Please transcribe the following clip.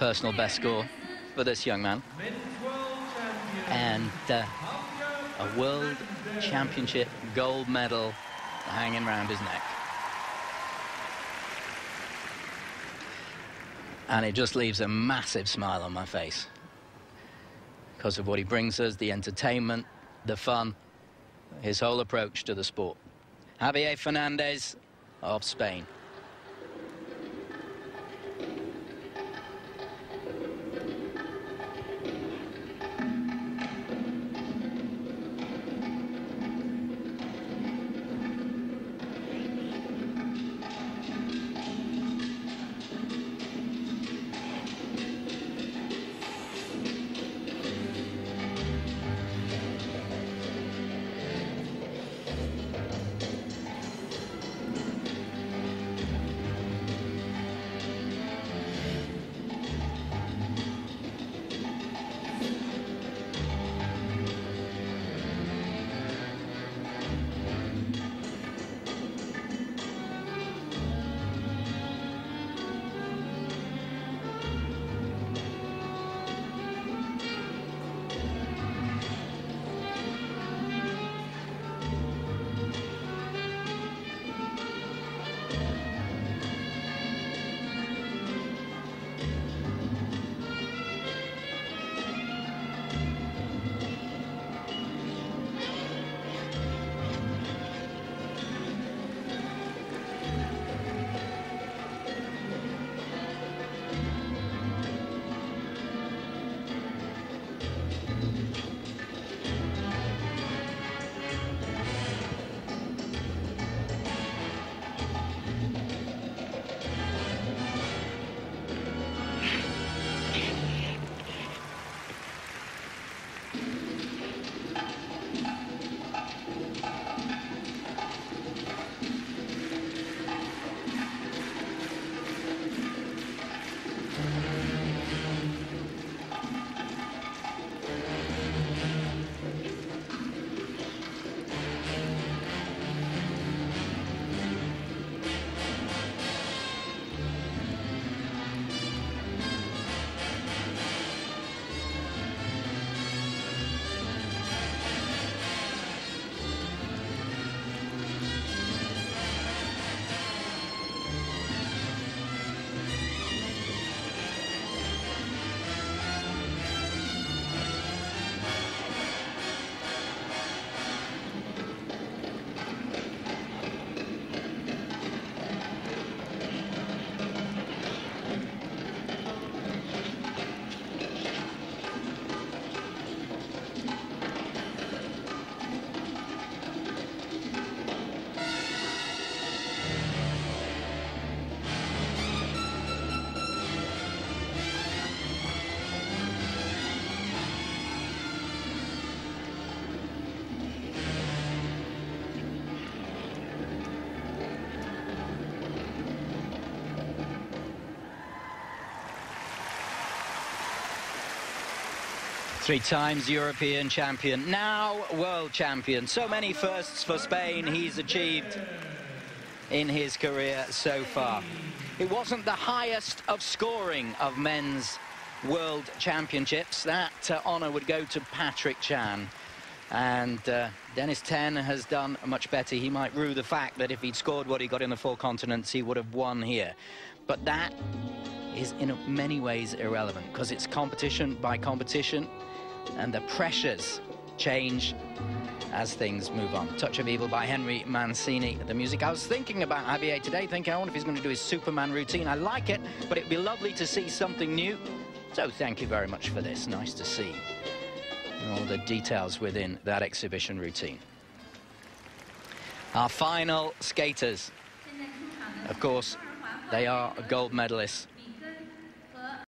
personal best score for this young man. And uh, a World Championship gold medal hanging around his neck. And it just leaves a massive smile on my face because of what he brings us, the entertainment, the fun, his whole approach to the sport. Javier Fernandez of Spain. Three times European champion, now world champion. So many firsts for Spain he's achieved in his career so far. It wasn't the highest of scoring of men's world championships. That uh, honour would go to Patrick Chan. And uh, Denis Ten has done much better. He might rue the fact that if he'd scored what he got in the four continents, he would have won here. But that is in many ways irrelevant because it's competition by competition and the pressures change as things move on. Touch of Evil by Henry Mancini. The music I was thinking about Javier today, thinking I wonder if he's going to do his Superman routine. I like it, but it'd be lovely to see something new. So thank you very much for this. Nice to see all the details within that exhibition routine. Our final skaters. Of course, they are gold medalists